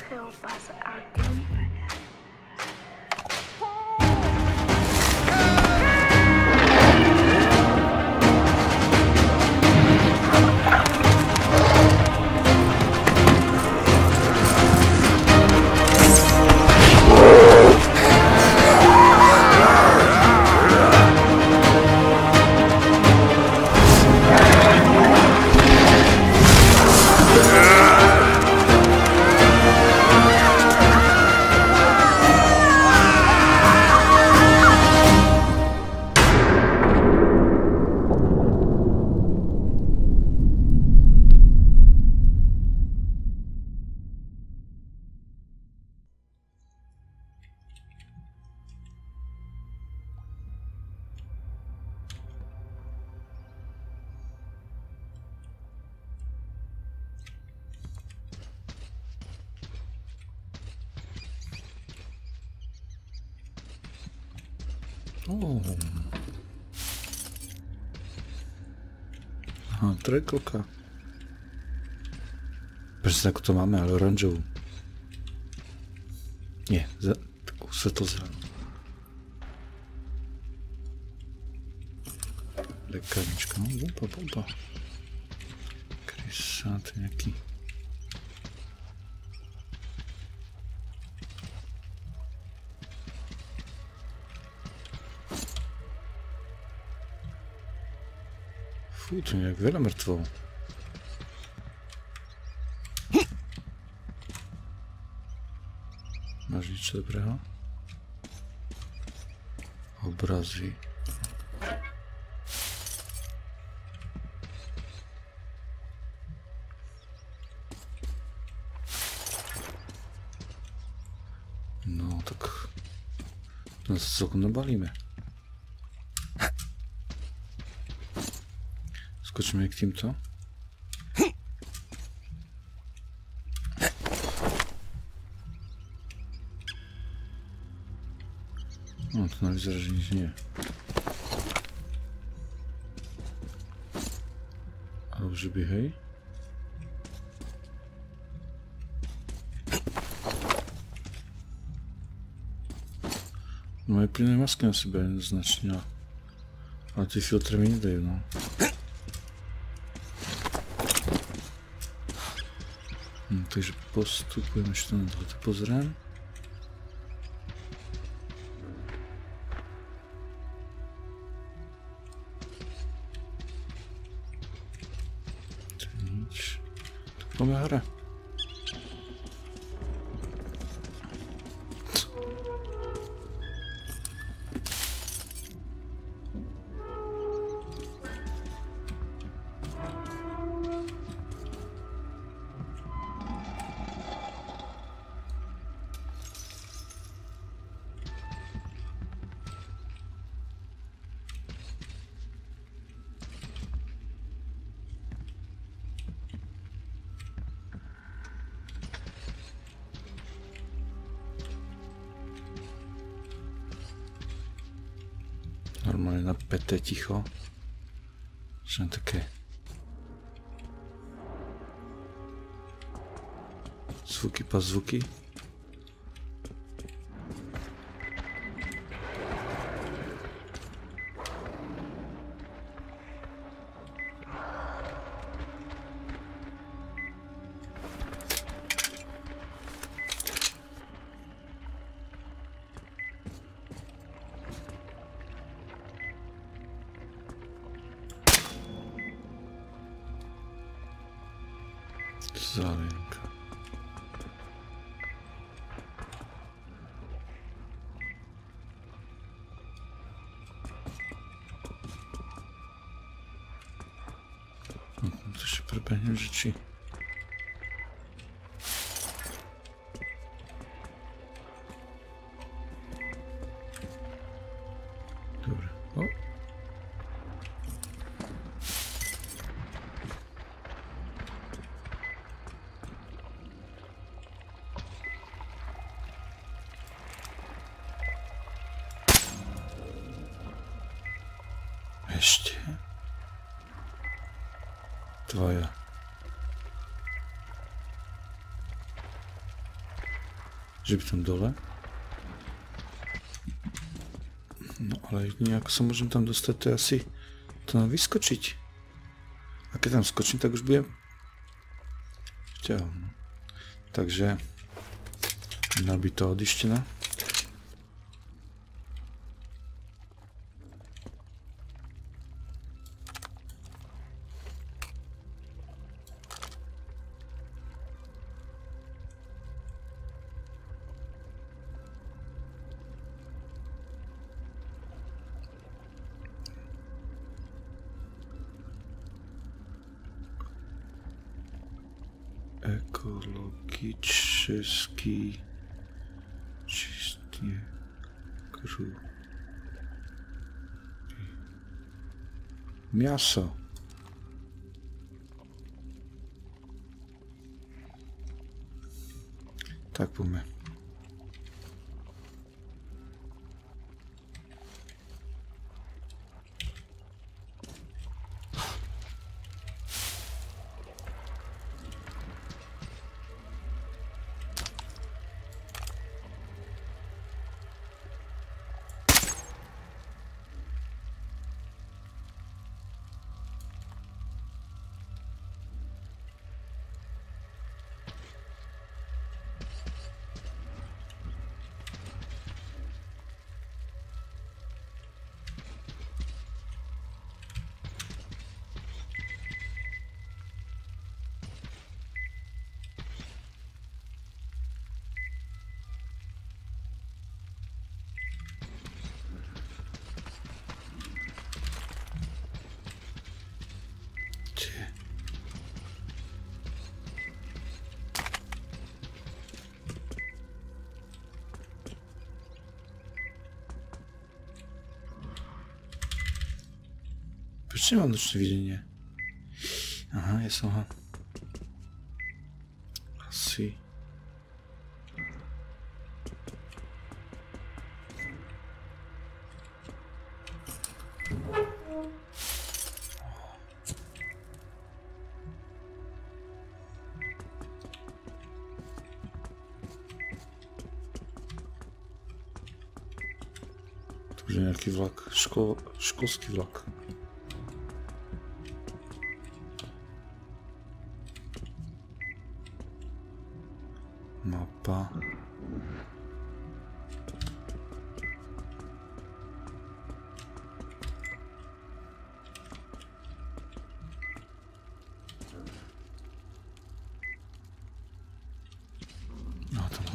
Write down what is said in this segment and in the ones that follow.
help us again? Aha, trójkolka. Bez znaku to mamy, ale oranżową. Nie, za, taką setą za. Lekarniczka. No, Bupa, bupa. Krysaty jaki. Tu jak wiele martwo. Masz nic dobrego? Obrazy. No tak. Nas z. Skoczymy jak team to. O, to nawet zaraz nic nie. Dobrze, hej. Moje płynne maski na sobie znacznie. A te filtry mi nie dają, no. To już postupujemy jeszcze na dwa typu zran. agora normálne napäté ticho. Že také zvuky pas zvuky. strpenie rzeczy že by tam dole. No ale nejako sa môžem tam dostať, to je asi... To nám vyskočiť. A keď tam skočím, tak už budem... Ťahom. Takže... Nabito odištená. Ekologiczny czysty kru. Miasto. Tak pomyśl. Przecież mam nocne widzenie. Aha, jest aha. Tu będzie jaki vlak, szko szkolski vlak.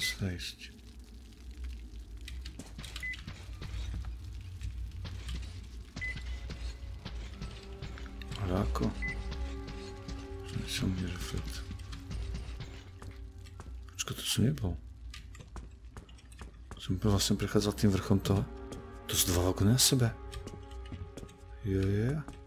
16. Ale ako? Ciągnie reflekt. Czego to co nie było? Som prvá sem vlastne prechádzal tým vrchom toho. To sú dva vagóny na sebe. Jo, jo, jo.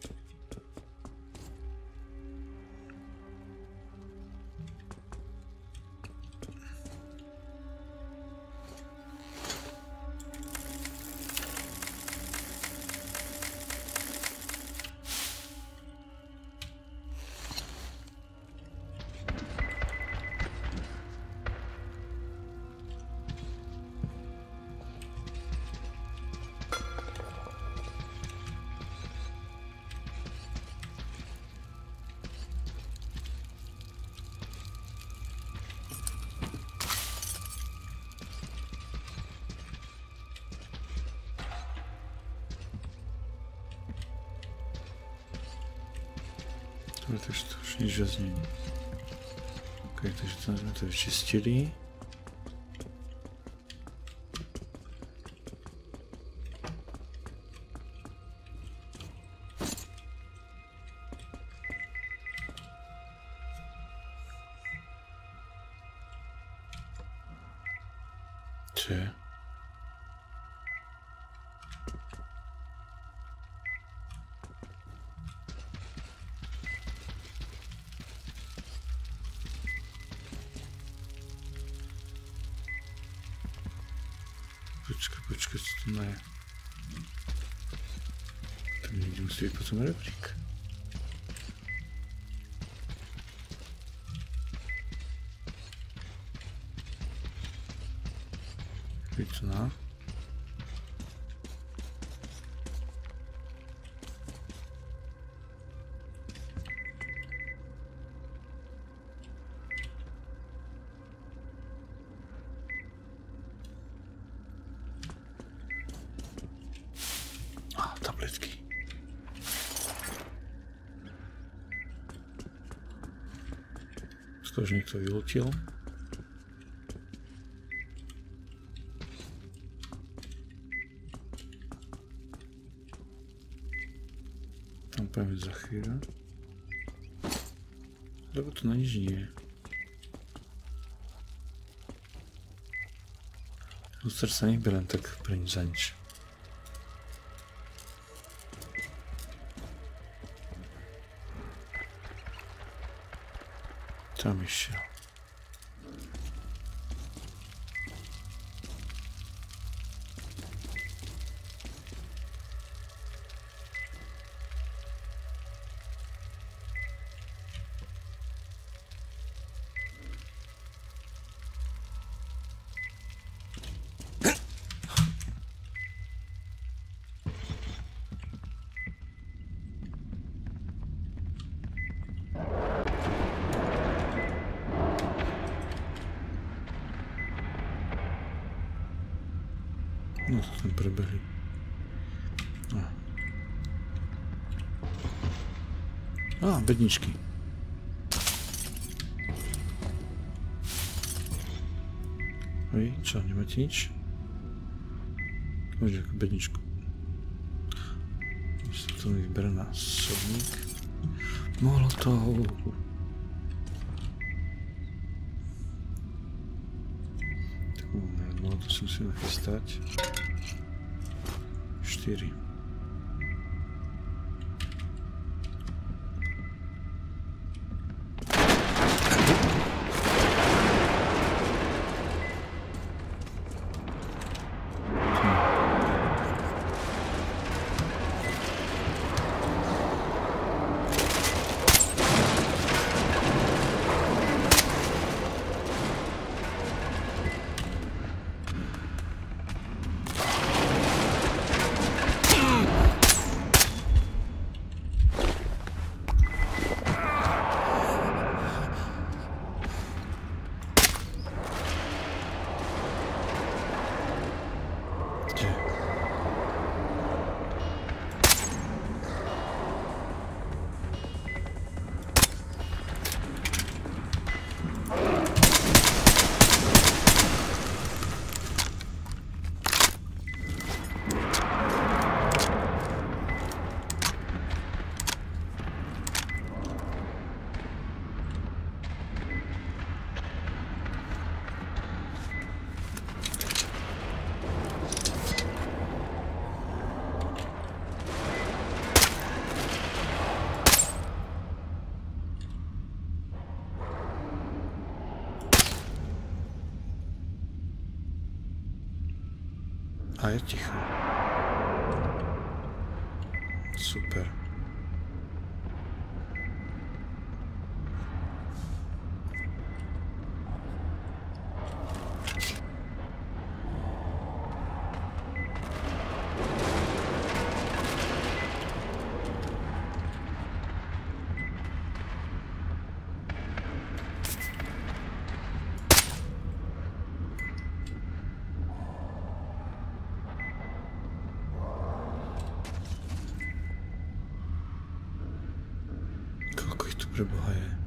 Это что ж, ничего с ним. Как это что это в ну, чистили? un electric. Güzel ha. Skoro, że niekto vylutil. Tam prawie za chwilę. Lebo to na nie. Luster sa neberie len tak pre Então, Saint-Michel. прибыли. А, а донички. Ой, что, не матинич? Ой, доничку. Струны Брена, Соник. Молотов. Так, наверное, надо совсем хистать. city. A je ticho. Super. je pourrais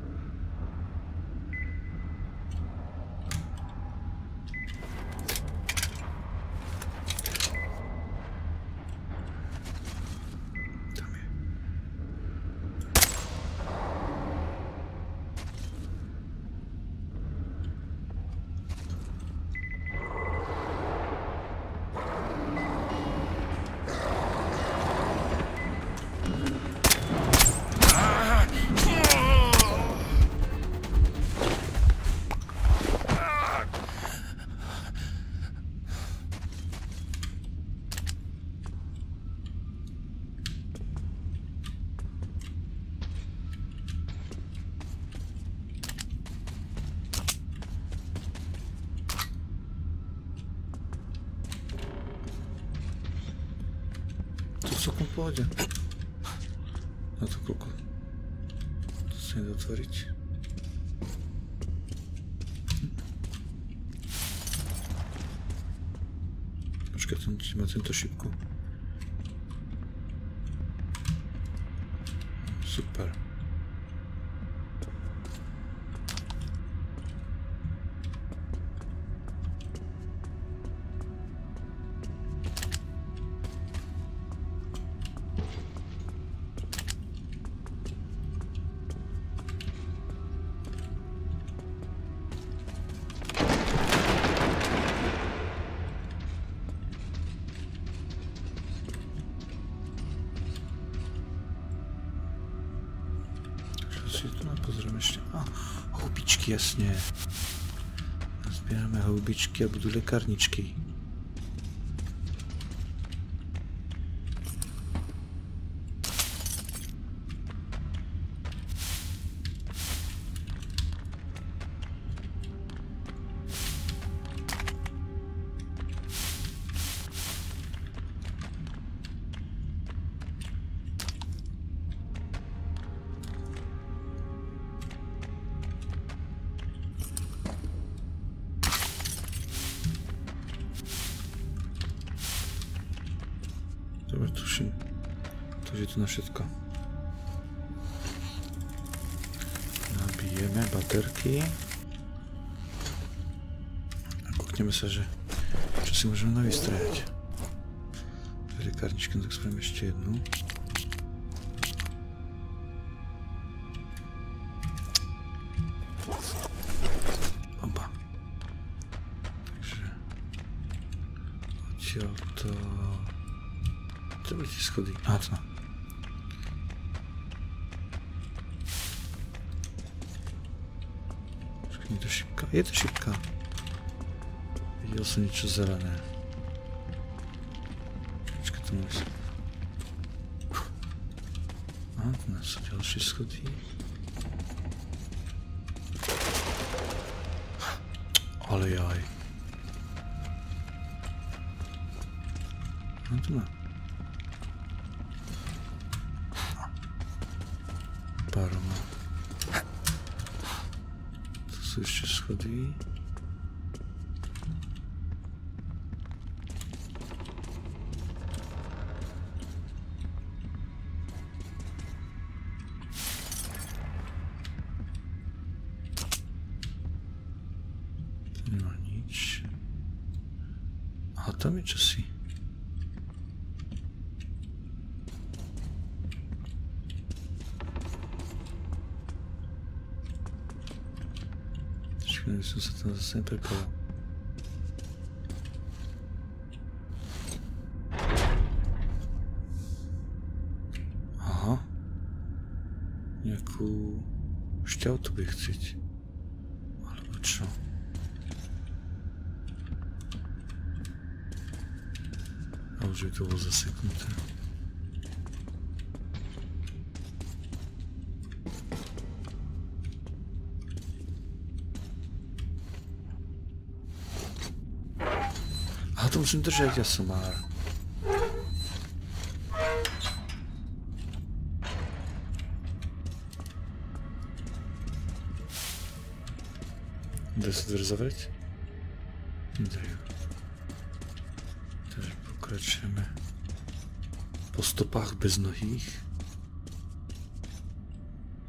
pohode. Na to koľko? To nedá otvoriť. Počkaj, ten má tento šipku. Super. tesne. Zbierame houbičky a budú lekarničky. Je tu na všetko. Nabijeme baterky. A kúkneme sa, že čo si môžeme navystrajať. Lekárničky, no tak. Oba. Takže odtiaľ to... Byli tie schody. Aha, to. Počkaj, nie to šipka? Je to šipka. Videl som niečo zelené. Počkaj, to musí... Aha, tu nás sú ďalšie schody. Ale jaj. No tu má. tu jeszcze schodzi. Zase neprepal. Aha. Nejakú šťautu bude chcieť. Alebo čo? A už je to bolo zaseknuté. To musím držať, ja som már. Dá sa zavrieť? Nedajú. Takže pokračujeme po stopách bez nohých.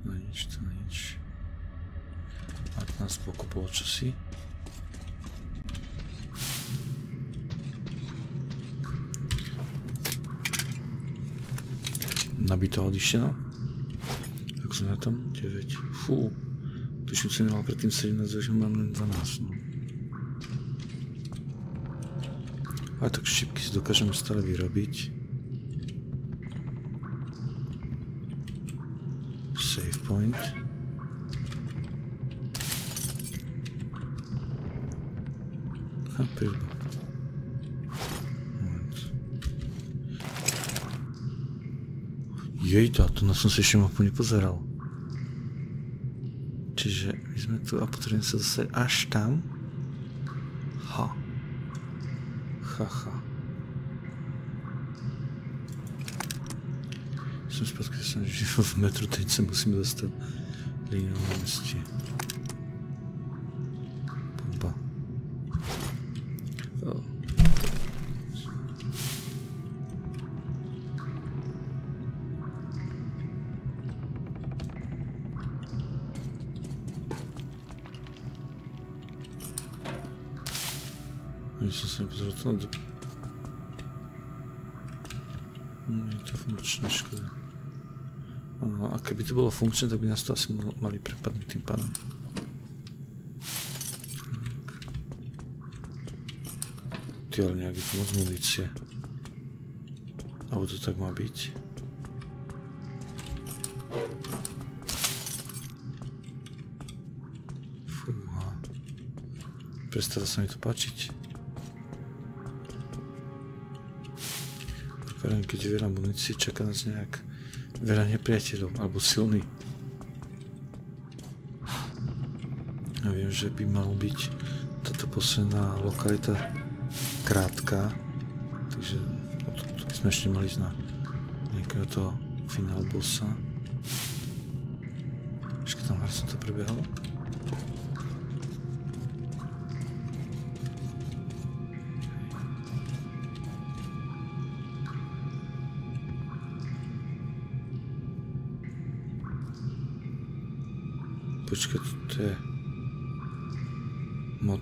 No nič, to nič. A tu nás pokopalo Nabito odišteno. Tak sme na tom? 9. Fú. Tuším, som nemal predtým 17, že mám len 12. No. A tak šipky si dokážeme stále vyrobiť. Save point. A prilba. Jejda, to na som sa ešte mapu nepozeral. Čiže my sme tu a potrebujeme sa zase až tam. Ha. Haha. Jsem zpátky jsem, že v metru teď se musím dostat línou na to na No, to funkčné, škoda. A keby to bolo funkčné, tak by nás to asi mal- mali prepadnúť tým pádom. Ty, ale to moc munície. Alebo to tak byť. Fúha. Prestáva sa mi to páčiť. Poviem, keď je veľa munície, čaká nás nejak veľa nepriateľov, alebo silný. Ja viem, že by malo byť táto posledná lokalita krátka, takže odtud sme ešte mali ísť na nejakého toho finál bossa. Ešte tam som to prebehol.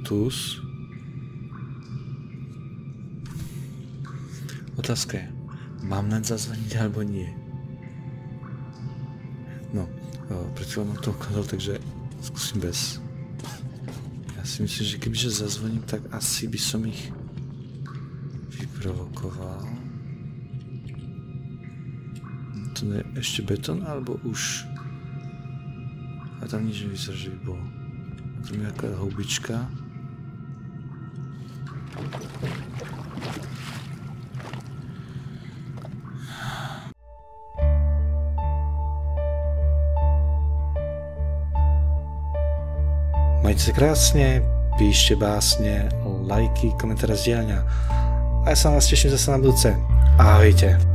Motus. Otázka je, mám naň zazvoniť alebo nie? No, o, pred chvíľou to ukázal, takže skúsim bez. Ja si myslím, že kebyže zazvoním, tak asi by som ich vyprovokoval. To je ešte betón, alebo už... A tam nič nevyzerá, že by bolo. Nejaká houbička. Majte sa krásne, píšte básne, lajky, komentáre, zdieľania. A ja sa vás teším zase na budúce. Ahojte.